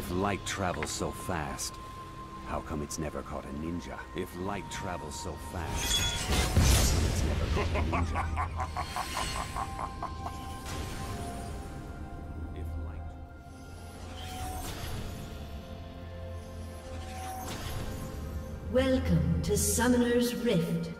If light travels so fast, how come it's never caught a ninja? If light travels so fast, it's never caught a ninja? Welcome to Summoner's Rift.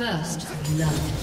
First blood.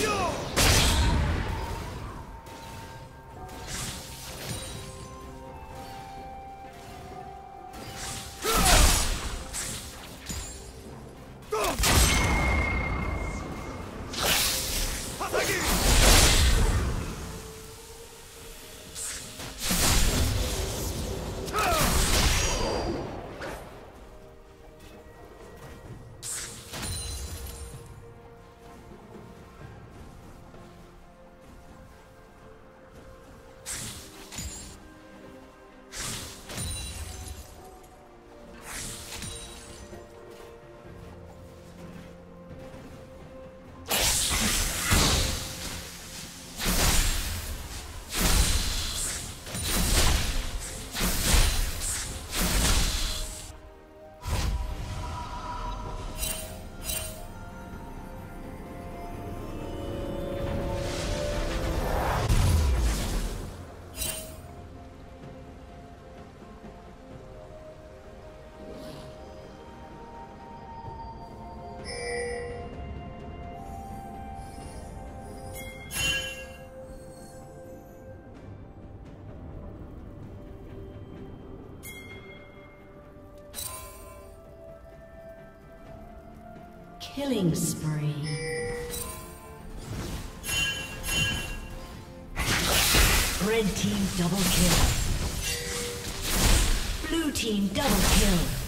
you! Killing spree. Red team double kill. Blue team double kill.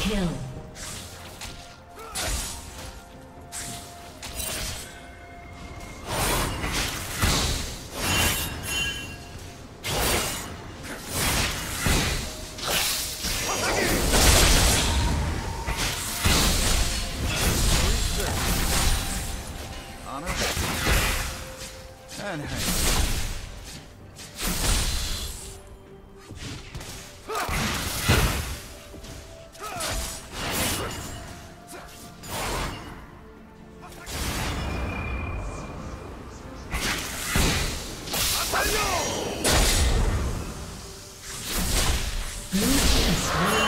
Kill. Blue team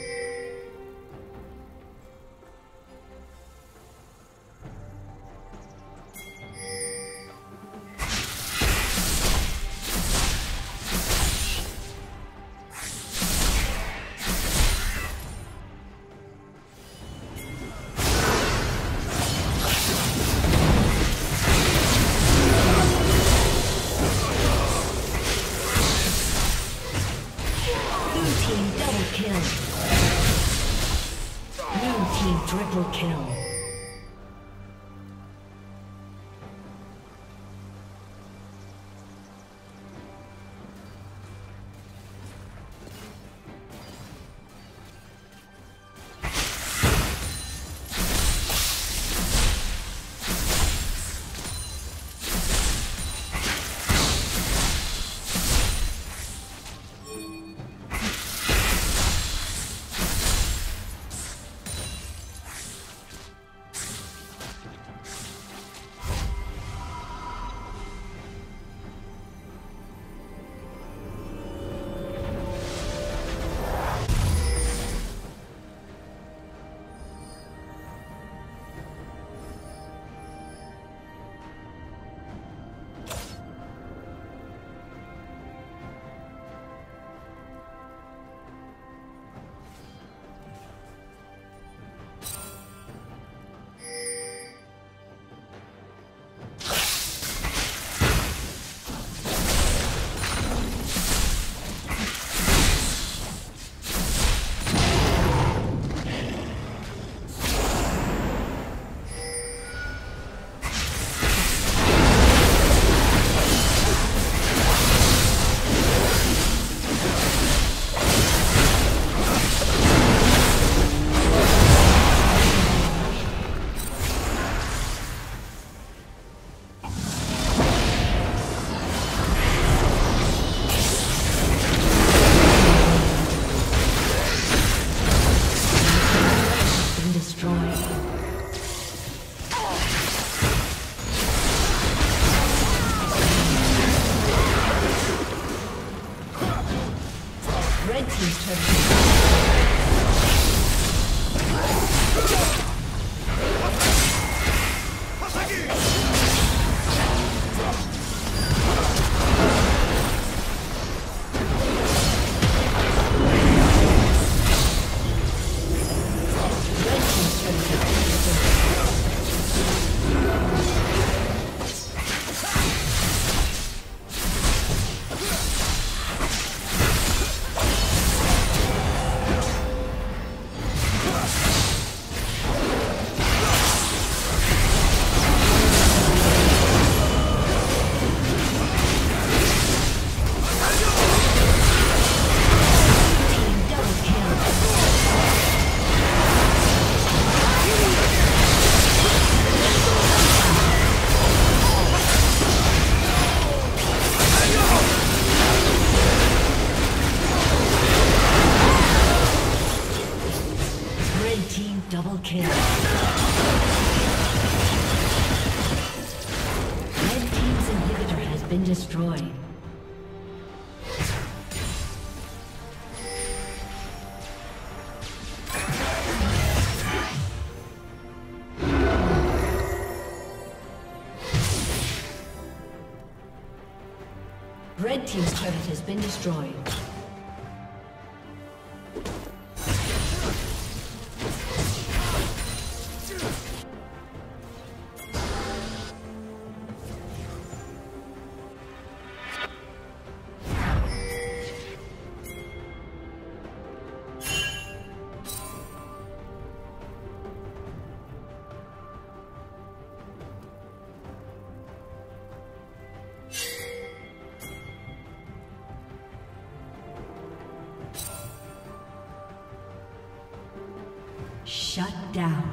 Down.